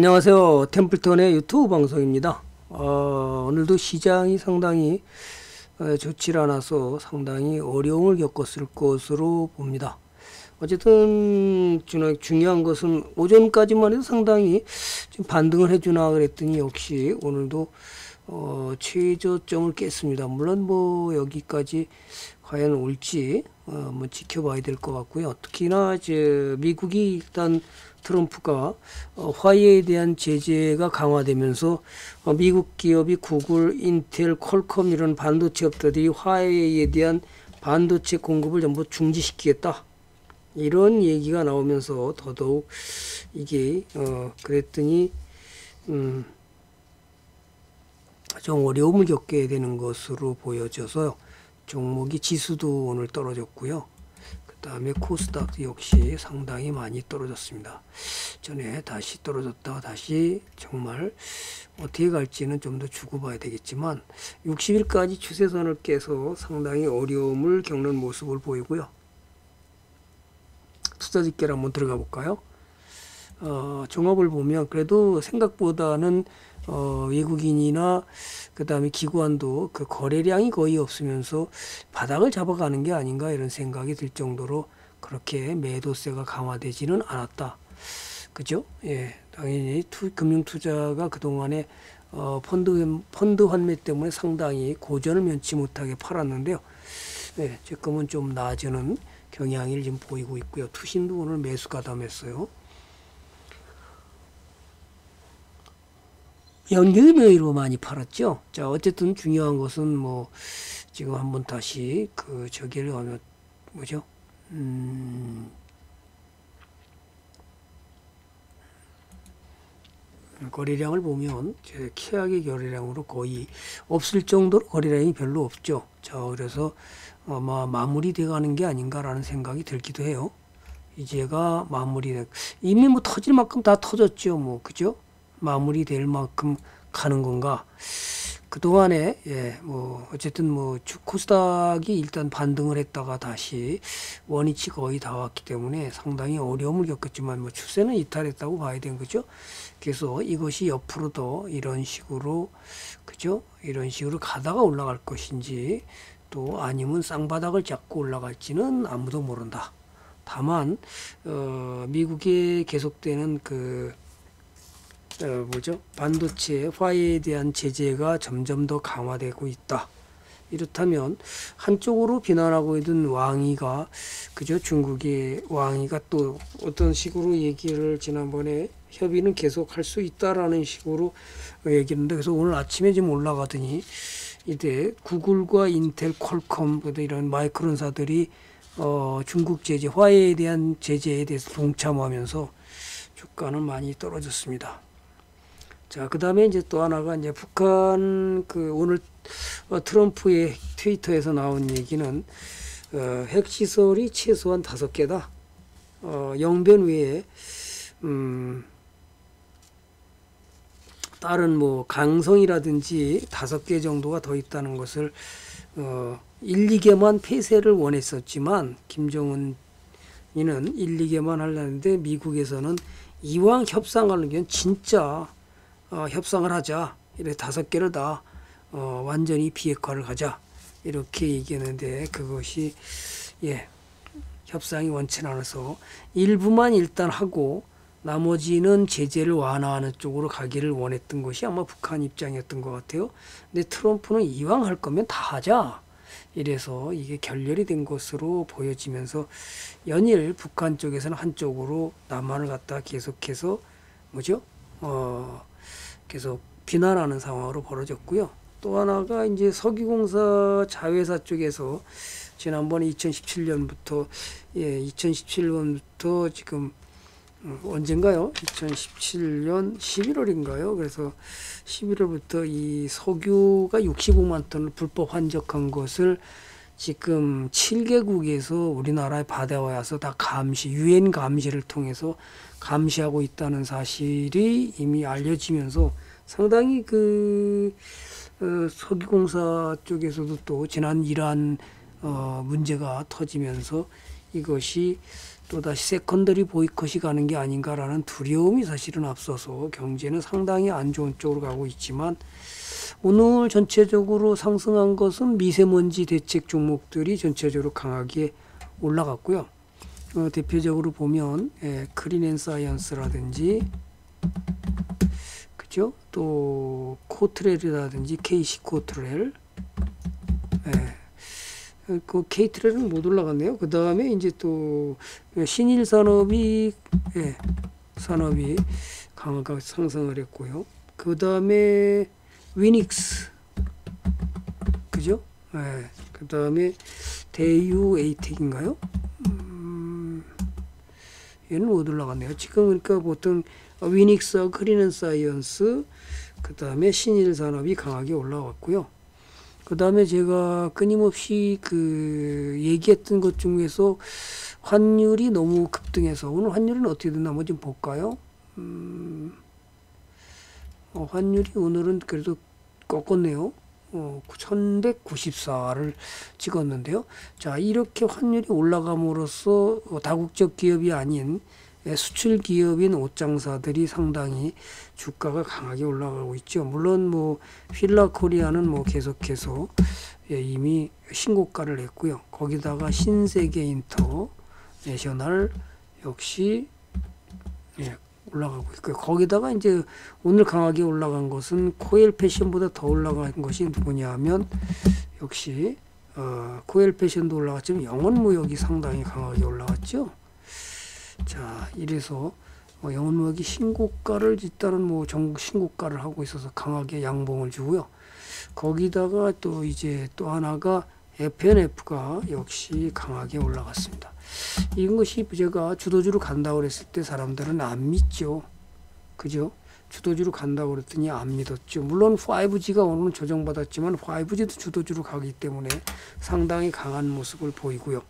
안녕하세요. 템플턴의 유튜브 방송입니다. 어, 오늘도 시장이 상당히 어, 좋지 않아서 상당히 어려움을 겪었을 것으로 봅니다. 어쨌든 중- 중요한 것은 오전까지만 해도 상당히 좀 반등을 해주나 그랬더니 역시 오늘도 어, 최저점을 깼습니다. 물론 뭐 여기까지 과연 올지 어, 뭐 지켜봐야 될 것 같고요. 특히나 이제 미국이 일단 트럼프가 어, 화웨이에 대한 제재가 강화되면서 어, 미국 기업이 구글, 인텔, 퀄컴 이런 반도체 업체들이 화웨이에 대한 반도체 공급을 전부 중지시키겠다. 이런 얘기가 나오면서 더더욱 이게 어 그랬더니 음, 좀 어려움을 겪게 되는 것으로 보여져서요. 종목이 지수도 오늘 떨어졌고요. 그 다음에 코스닥도 역시 상당히 많이 떨어졌습니다. 전에 다시 떨어졌다가 다시 정말 어떻게 갈지는 좀 더 주고 봐야 되겠지만 60일까지 추세선을 깨서 상당히 어려움을 겪는 모습을 보이고요. 투자 집계를 한번 들어가 볼까요? 어, 종합을 보면 그래도 생각보다는 어, 외국인이나 그 다음에 기관도 그 거래량이 거의 없으면서 바닥을 잡아가는 게 아닌가 이런 생각이 들 정도로 그렇게 매도세가 강화되지는 않았다. 그죠? 예. 당연히 투, 금융투자가 그동안에 어, 펀드, 펀드 환매 때문에 상당히 고전을 면치 못하게 팔았는데요. 예, 지금은 좀 나아지는 경향을 지금 보이고 있고요. 투신도 오늘 매수 가담했어요. 연금요일로 많이 팔았죠. 자, 어쨌든 중요한 것은 뭐 지금 한번 다시 그 저기를 하면 뭐죠? 음, 거래량을 보면 제 최악의 거래량으로 거의 없을 정도로 거래량이 별로 없죠. 자, 그래서 아마 마무리돼 가는 게 아닌가라는 생각이 들기도 해요. 이제가 마무리 이미 뭐 터질 만큼 다 터졌죠. 뭐 그죠? 마무리될 만큼 가는 건가? 그 동안에 예 뭐 어쨌든 뭐 주- 코스닥이 일단 반등을 했다가 다시 원위치 거의 다 왔기 때문에 상당히 어려움을 겪었지만 뭐 추세는 이탈했다고 봐야 되는 거죠. 그래서 이것이 옆으로도 이런 식으로 그죠? 이런 식으로 가다가 올라갈 것인지 또 아니면 쌍바닥을 잡고 올라갈지는 아무도 모른다. 다만 어, 미국에 계속되는 그 어, 뭐죠? 반도체 화웨이에 대한 제재가 점점 더 강화되고 있다. 이렇다면 한쪽으로 비난하고 있는 왕이가 그죠? 중국의 왕이가 또 어떤 식으로 얘기를 지난번에 협의는 계속 할 수 있다라는 식으로 얘기했는데 그래서 오늘 아침에 지금 올라가더니 이제 구글과 인텔, 퀄컴 이런 마이크론사들이 어, 중국 제재, 화웨이에 대한 제재에 대해서 동참하면서 주가는 많이 떨어졌습니다. 자, 그 다음에 이제 또 하나가 이제 북한 그 오늘 어, 트럼프의 트위터에서 나온 얘기는 어, 핵시설이 최소한 다섯 개다. 어, 영변 외에 음, 다른 뭐 강성이라든지 다섯 개 정도가 더 있다는 것을 어, 1, 2개만 폐쇄를 원했었지만 김정은이는 1, 2개만 하려는데 미국에서는 이왕 협상하는 게 진짜 어, 협상을 하자. 이래 다섯 개를 다 어, 완전히 비핵화를 가자. 이렇게 얘기했는데 그것이 예 협상이 원치 않아서 일부만 일단 하고 나머지는 제재를 완화하는 쪽으로 가기를 원했던 것이 아마 북한 입장이었던 것 같아요. 근데 트럼프는 이왕 할 거면 다 하자. 이래서 이게 결렬이 된 것으로 보여지면서 연일 북한 쪽에서는 한쪽으로 남한을 갖다 계속해서 뭐죠? 어, 계속 비난하는 상황으로 벌어졌고요. 또 하나가 이제 석유공사 자회사 쪽에서 지난번에 2017년부터 예, 2017년부터 지금 어, 언젠가요? 2017년 11월인가요? 그래서 11월부터 이 석유가 65만 톤을 불법 환적한 것을 지금 7개국에서 우리나라의 바다에 와서 다 감시, 유엔 감시를 통해서 감시하고 있다는 사실이 이미 알려지면서 상당히 그 어, 석유공사 쪽에서도 또 지난 이러한 어, 문제가 터지면서 이것이 또다시 secondary boycott이 가는 게 아닌가라는 두려움이 사실은 앞서서 경제는 상당히 안 좋은 쪽으로 가고 있지만 오늘 전체적으로 상승한 것은 미세먼지 대책 종목들이 전체적으로 강하게 올라갔고요. 어, 대표적으로 보면 예, 크린 앤 사이언스라든지 그죠? 또 코트렐이라든지 KC 코트렐 예. 그 KC 코트렐은 못 올라갔네요. 그 다음에 이제 또 신일 산업이 예, 산업이 강하게 상승을 했고요. 그 다음에 위닉스 그죠? 예. 그 다음에 대유 에이텍인가요? 음, 얘는 못 올라갔네요. 지금 그러니까 보통 위닉스, 크린 앤 사이언스, 그 다음에 신일 산업이 강하게 올라왔고요. 그 다음에 제가 끊임없이 그 얘기했던 것 중에서 환율이 너무 급등해서 오늘 환율은 어떻게 됐나 한번 좀 볼까요? 음, 어, 환율이 오늘은 그래도 꺾었네요. 어, 1194를 찍었는데요. 자, 이렇게 환율이 올라감으로써 다국적 기업이 아닌 예, 수출 기업인 옷장사들이 상당히 주가가 강하게 올라가고 있죠. 물론 뭐 휠라 코리아는 뭐 계속해서 예, 이미 신고가를 냈고요. 거기다가 신세계 인터 내셔널 역시 예, 올라가고 있고요. 거기다가 이제 오늘 강하게 올라간 것은 코엘 패션보다 더 올라간 것이 누구냐 하면 역시 어, 코엘 패션도 올라갔지만 영원무역이 상당히 강하게 올라갔죠. 자, 이래서 뭐 영원무역이 신고가를 일단은 뭐 전국 신고가를 하고 있어서 강하게 양봉을 주고요. 거기다가 또 이제 또 하나가 FNF가 역시 강하게 올라갔습니다. 이것이 제가 주도주로 간다고 그랬을 때 사람들은 안 믿죠. 그죠? 주도주로 간다고 그랬더니 안 믿었죠. 물론 5G가 오늘은 조정받았지만 5G도 주도주로 가기 때문에 상당히 강한 모습을 보이고요.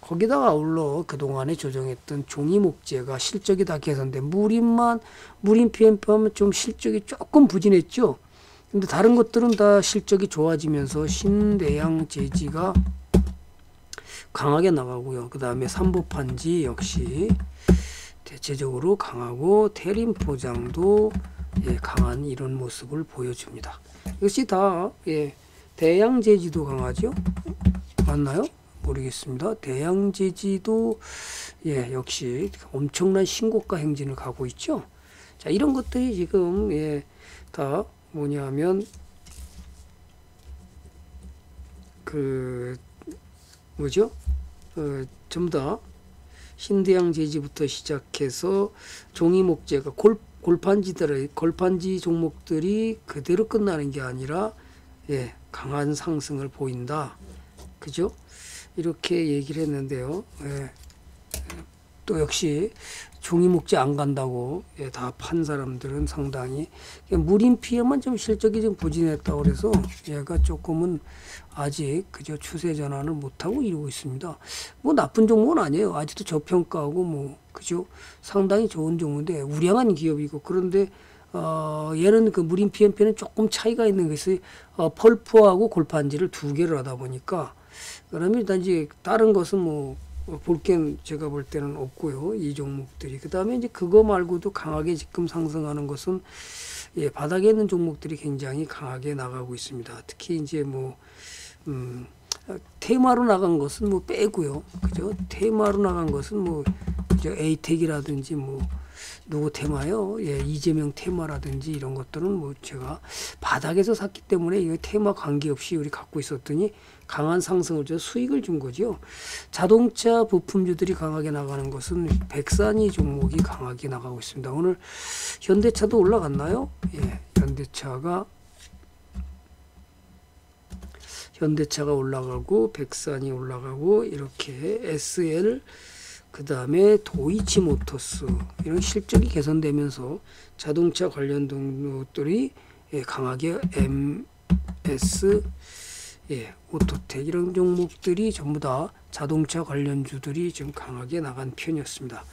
거기다가 아울러 그동안에 조정했던 종이 목재가 실적이 다 개선돼 무림만 무림 PMP 하면 좀 실적이 조금 부진했죠. 근데 다른 것들은 다 실적이 좋아지면서 신대양 재지가 강하게 나가고요. 그 다음에 삼보판지 역시 대체적으로 강하고 태림 포장도 예, 강한 이런 모습을 보여줍니다. 이것이 다 예, 대양 재지도 강하죠. 맞나요? 모르겠습니다. 대양제지도 예 역시 엄청난 신고가 행진을 가고 있죠. 자 이런 것들이 지금 예 다 뭐냐면 그 뭐죠? 어, 전부 다 신대양 제지부터 시작해서 종이 목재가 골 골판지들 골판지 종목들이 그대로 끝나는 게 아니라 예 강한 상승을 보인다. 그죠? 이렇게 얘기를 했는데요. 예. 또 역시 종이 목재 안 간다고 예, 다 판 사람들은 상당히 무림 피해만 좀 실적이 좀 부진했다고 그래서 얘가 조금은 아직 그저 추세 전환을 못하고 이러고 있습니다. 뭐 나쁜 종목은 아니에요. 아직도 저평가하고 뭐 그죠 상당히 좋은 종목인데 우량한 기업이고 그런데 어, 얘는 그 무림 PMP는 조금 차이가 있는 것이 어, 펄프하고 골판지를 두 개를 하다 보니까 그러면 일단 이제 다른 것은 뭐 볼겐 제가 볼 때는 없고요. 이 종목들이. 그 다음에 이제 그거 말고도 강하게 지금 상승하는 것은 예, 바닥에 있는 종목들이 굉장히 강하게 나가고 있습니다. 특히 이제 뭐, 음, 테마로 나간 것은 뭐 빼고요. 그죠? 테마로 나간 것은 뭐? 에이텍이라든지 뭐, 누구 테마요? 예, 이재명 테마라든지 이런 것들은 뭐 제가 바닥에서 샀기 때문에 이 테마 관계없이 우리 갖고 있었더니 강한 상승을 줘 수익을 준 거죠. 자동차 부품주들이 강하게 나가는 것은 백산이 종목이 강하게 나가고 있습니다. 오늘 현대차도 올라갔나요? 예, 현대차가 현대차가 올라가고 백산이 올라가고 이렇게 SL 그 다음에 도이치 모터스 이런 실적이 개선되면서 자동차 관련 동료들이 예, 강하게 MS 예, 오토텍 이런 종목들이 전부 다 자동차 관련주들이 좀 강하게 나간 편이었습니다.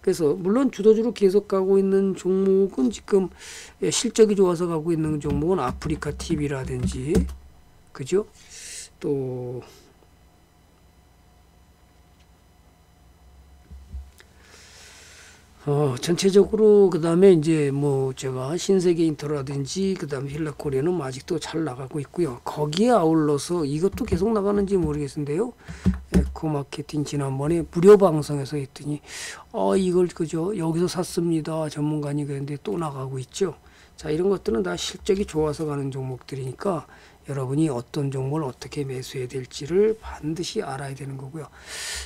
그래서 물론 주도주로 계속 가고 있는 종목은 지금 예, 실적이 좋아서 가고 있는 종목은 아프리카 TV라든지 그죠? 또 어, 전체적으로 그다음에 이제 뭐 제가 신세계 인터라든지 그다음에 힐라코리아는 뭐 아직도 잘 나가고 있고요. 거기에 아울러서 이것도 계속 나가는지 모르겠는데요. 에코 마케팅 지난번에 무료 방송에서 했더니 어 이걸 그죠 여기서 샀습니다 전문가니 그랬는데 또 나가고 있죠. 자 이런 것들은 다 실적이 좋아서 가는 종목들이니까 여러분이 어떤 종목을 어떻게 매수해야 될지를 반드시 알아야 되는 거고요.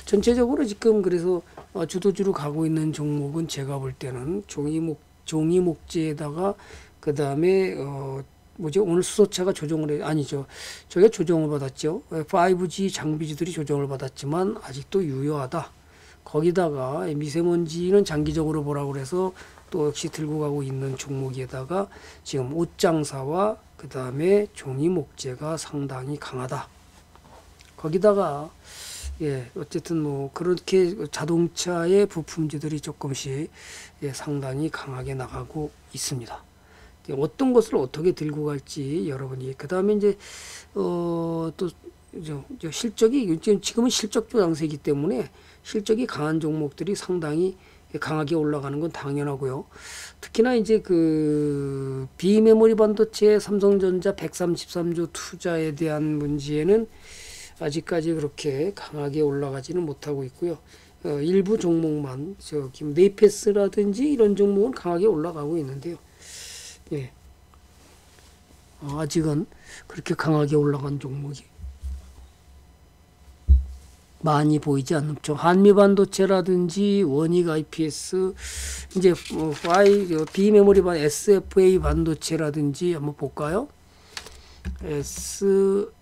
전체적으로 지금 그래서 어, 주도주로 가고 있는 종목은 제가 볼 때는 종이목 종이 목재에다가 그 다음에 어 뭐지? 오늘 수소차가 조정을 해 아니죠 저게 조정을 받았죠. 5G 장비주들이 조정을 받았지만 아직도 유효하다. 거기다가 미세먼지는 장기적으로 보라고 그래서 또 역시 들고 가고 있는 종목에다가 지금 옷장사와 그 다음에 종이 목재가 상당히 강하다. 거기다가 예 어쨌든 뭐 그렇게 자동차의 부품주들이 조금씩 예, 상당히 강하게 나가고 있습니다. 어떤 것을 어떻게 들고 갈지 여러분이 그 다음에 이제 어또 실적이 지금은 실적 조 장세이기 때문에 실적이 강한 종목들이 상당히 강하게 올라가는 건 당연하고요. 특히나 이제 그 비메모리 반도체 삼성전자 133조 투자에 대한 문제는 아직까지 그렇게 강하게 올라가지는 못하고 있고요. 어, 일부 종목만 저기 네이패스라든지 이런 종목은 강하게 올라가고 있는데요. 예. 어, 아직은 그렇게 강하게 올라간 종목이 많이 보이지 않죠. 한미 반도체라든지 원익 IPS 이제 뭐 Y 비메모리 반 SFA 반도체라든지 한번 볼까요? SFA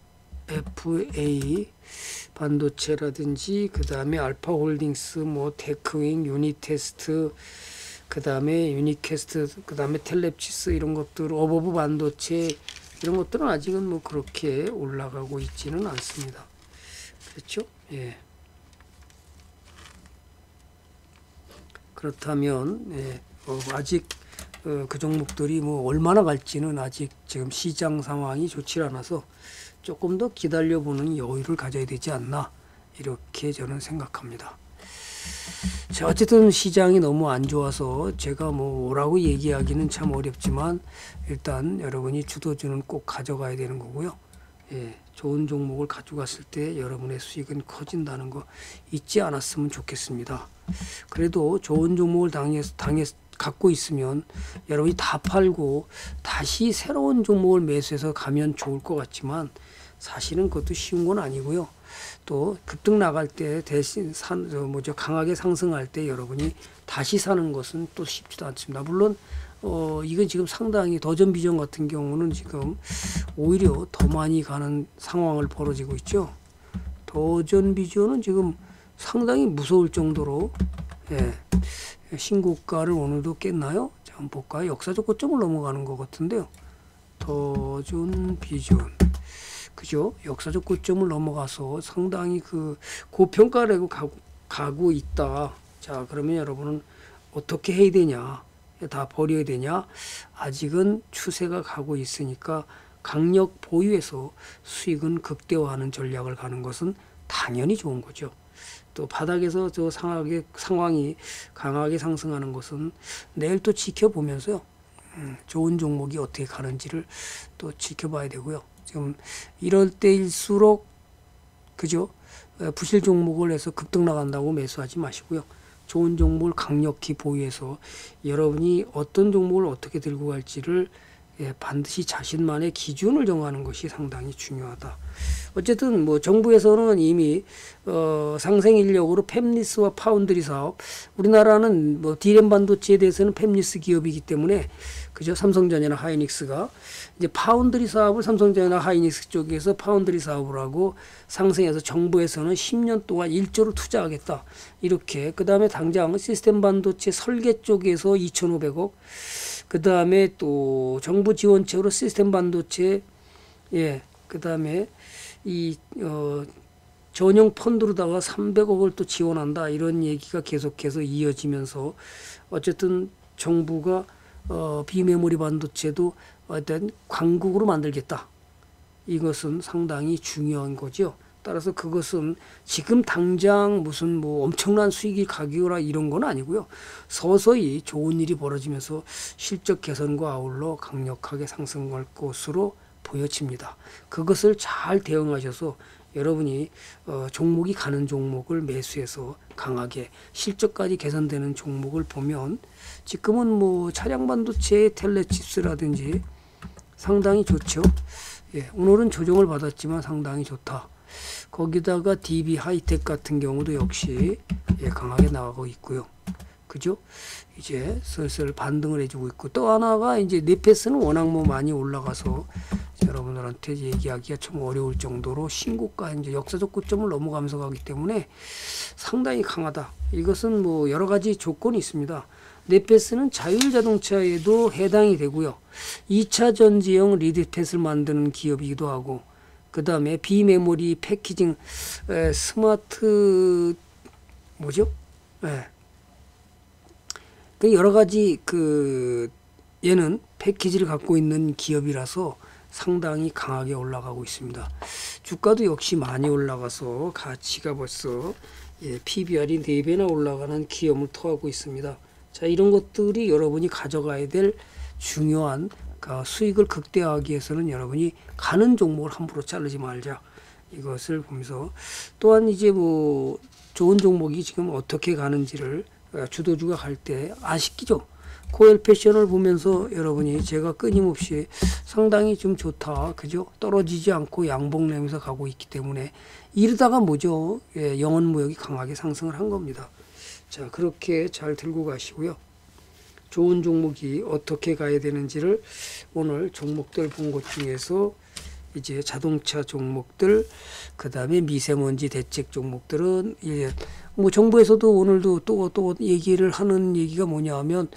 반도체라든지 그 다음에 알파홀딩스 뭐 테크윙 유니테스트 그 다음에 유니퀘스트 그 다음에 텔레칩스 이런 것들 어버브 반도체 이런 것들은 아직은 뭐 그렇게 올라가고 있지는 않습니다. 그렇죠? 예. 그렇다면 예, 어, 아직 어, 그 종목들이 뭐 얼마나 갈지는 아직 지금 시장 상황이 좋지 않아서 조금 더 기다려보는 여유를 가져야 되지 않나 이렇게 저는 생각합니다. 자, 어쨌든 시장이 너무 안 좋아서 제가 뭐 뭐라고 얘기하기는 참 어렵지만 일단 여러분이 주도주는 꼭 가져가야 되는 거고요. 예, 좋은 종목을 가져갔을 때 여러분의 수익은 커진다는 거 잊지 않았으면 좋겠습니다. 그래도 좋은 종목을 당해, 당해 갖고 있으면 여러분이 다 팔고 다시 새로운 종목을 매수해서 가면 좋을 것 같지만 사실은 그것도 쉬운 건 아니고요. 또 급등 나갈 때 대신 산, 저 뭐죠 강하게 상승할 때 여러분이 다시 사는 것은 또 쉽지도 않습니다. 물론 어, 이건 지금 상당히 더전 비전 같은 경우는 지금 오히려 더 많이 가는 상황을 벌어지고 있죠. 더전 비전은 지금 상당히 무서울 정도로 예, 신고가를 오늘도 깼나요? 자, 한번 볼까요? 역사적 고점을 넘어가는 것 같은데요. 더전 비전. 그죠? 역사적 고점을 넘어가서 상당히 그 고평가라고 가고, 가고 있다. 자, 그러면 여러분은 어떻게 해야 되냐? 다 버려야 되냐? 아직은 추세가 가고 있으니까 강력 보유해서 수익은 극대화하는 전략을 가는 것은 당연히 좋은 거죠. 또 바닥에서 저 상하게, 상황이 강하게 상승하는 것은 내일 또 지켜보면서요. 음, 좋은 종목이 어떻게 가는지를 또 지켜봐야 되고요. 지금 이럴 때일수록 그죠? 부실 종목을 해서 급등 나간다고 매수하지 마시고요. 좋은 종목을 강력히 보유해서 여러분이 어떤 종목을 어떻게 들고 갈지를 예, 반드시 자신만의 기준을 정하는 것이 상당히 중요하다. 어쨌든 뭐 정부에서는 이미 어, 상생 협력으로 fabless와 foundry 사업 우리나라는 뭐 디램 반도체에 대해서는 팹리스 기업이기 때문에 그죠 삼성전자나 하이닉스가 이제 파운드리 사업을 삼성전자나 하이닉스 쪽에서 파운드리 사업을 하고 상생해서 정부에서는 10년 동안 1조를 투자하겠다 이렇게 그 다음에 당장 시스템 반도체 설계 쪽에서 2,500억 그 다음에 또 정부 지원책으로 시스템 반도체 예 그 다음에 이, 어, 전용 펀드로다가 300억을 또 지원한다 이런 얘기가 계속해서 이어지면서 어쨌든 정부가 어, 비메모리 반도체도 어떤 광국으로 만들겠다. 이것은 상당히 중요한 거죠. 따라서 그것은 지금 당장 무슨 뭐 엄청난 수익이 가기라 이런 건 아니고요. 서서히 좋은 일이 벌어지면서 실적 개선과 아울러 강력하게 상승할 것으로 보여집니다. 그것을 잘 대응하셔서 여러분이 어, 종목이 가는 종목을 매수해서 강하게 실적까지 개선되는 종목을 보면 지금은 뭐 차량 반도체 텔레칩스라든지 상당히 좋죠. 예, 오늘은 조정을 받았지만 상당히 좋다. 거기다가 DB 하이텍 같은 경우도 역시 예, 강하게 나가고 있고요. 그죠? 이제 슬슬 반등을 해주고 있고 또 하나가 이제 네페스는 워낙 뭐 많이 올라가서 여러분들한테 얘기하기가 좀 어려울 정도로 신고가 이제 역사적 고점을 넘어가면서 가기 때문에 상당히 강하다. 이것은 뭐 여러 가지 조건이 있습니다. 네페스는 자율 자동차에도 해당이 되고요. 2차 전지형 리드펫을 만드는 기업이기도 하고 그 다음에 비메모리 패키징 에, 스마트 뭐죠? 예. 그 여러 가지 그 얘는 패키지를 갖고 있는 기업이라서 상당히 강하게 올라가고 있습니다. 주가도 역시 많이 올라가서 가치가 벌써 예, PBR이 4배나 올라가는 기업을 토하고 있습니다. 자, 이런 것들이 여러분이 가져가야 될 중요한 그 수익을 극대화하기 위해서는 여러분이 가는 종목을 함부로 자르지 말자. 이것을 보면서 또한 이제 뭐 좋은 종목이 지금 어떻게 가는지를 주도주가 갈 때 아쉽기죠. 코엘 패션을 보면서 여러분이 제가 끊임없이 상당히 좀 좋다. 그죠? 떨어지지 않고 양봉 내면서 가고 있기 때문에 이러다가 뭐죠? 예, 영원 무역이 강하게 상승을 한 겁니다. 자, 그렇게 잘 들고 가시고요. 좋은 종목이 어떻게 가야 되는지를 오늘 종목들 본 것 중에서 이제 자동차 종목들, 그 다음에 미세먼지 대책 종목들은 예, 뭐 정부에서도 오늘도 또또 얘기를 하는 얘기가 뭐냐 하면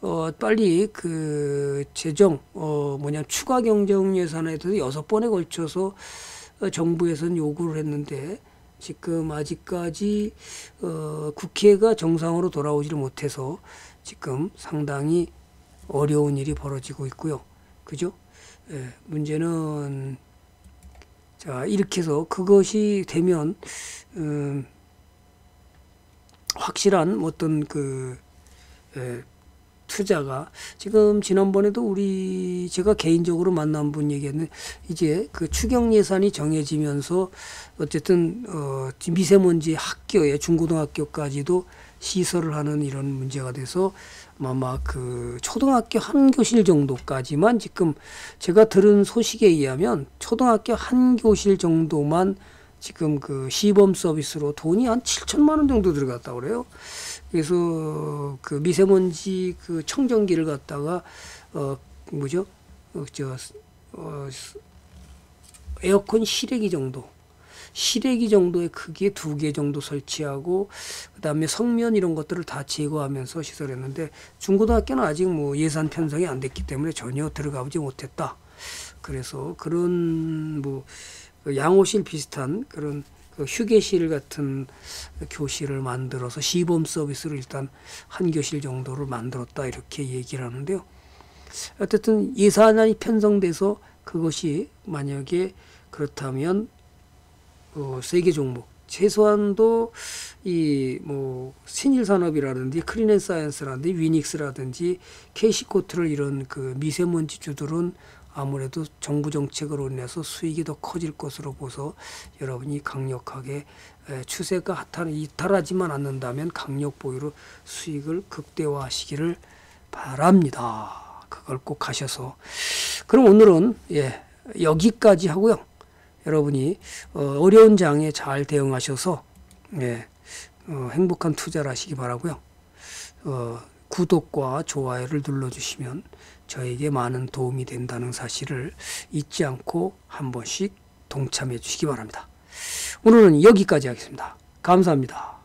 어 빨리 그 재정 어 뭐냐 추가 경정 예산에 대해서 여섯 번에 걸쳐서 어, 정부에서는 요구를 했는데 지금 아직까지 어 국회가 정상으로 돌아오지를 못해서 지금 상당히 어려운 일이 벌어지고 있고요. 그죠? 예, 문제는 자 이렇게 해서 그것이 되면 음, 확실한 어떤 그 예, 투자가 지금 지난번에도 우리 제가 개인적으로 만난 분 얘기했는데 이제 그 추경 예산이 정해지면서 어쨌든 어 미세먼지 학교에 중고등학교까지도 시설을 하는 이런 문제가 돼서 아마 그 초등학교 한 교실 정도까지만 지금 제가 들은 소식에 의하면 초등학교 한 교실 정도만 지금 그 시범 서비스로 돈이 한 7천만 원 정도 들어갔다 그래요. 그래서 그 미세먼지 그 청정기를 갖다가 어 뭐죠? 어 저 어, 에어컨 실외기 정도 실외기 정도의 크기의 두개 정도 설치하고 그 다음에 성면 이런 것들을 다 제거하면서 시설했는데 중고등학교는 아직 뭐 예산 편성이 안 됐기 때문에 전혀 들어가보지 못했다. 그래서 그런 뭐 양호실 비슷한 그런 그 휴게실 같은 교실을 만들어서 시범 서비스를 일단 한 교실 정도를 만들었다 이렇게 얘기를 하는데요. 어쨌든 예산안이 편성돼서 그것이 만약에 그렇다면 어, 세계 종목 최소한도 이 뭐 신일 산업이라든지 크리넨 사이언스라든지 위닉스라든지 케이시코트를 이런 그 미세먼지 주들은 아무래도 정부 정책으로 인해서 수익이 더 커질 것으로 보서 여러분이 강력하게 추세가 이탈하지만 않는다면 강력 보유로 수익을 극대화하시기를 바랍니다. 그걸 꼭 하셔서 그럼 오늘은 예 여기까지 하고요. 여러분이 어, 어려운 장에 잘 대응하셔서 예, 어, 행복한 투자를 하시기 바라고요. 어, 구독과 좋아요를 눌러주시면 저에게 많은 도움이 된다는 사실을 잊지 않고 한 번씩 동참해 주시기 바랍니다. 오늘은 여기까지 하겠습니다. 감사합니다.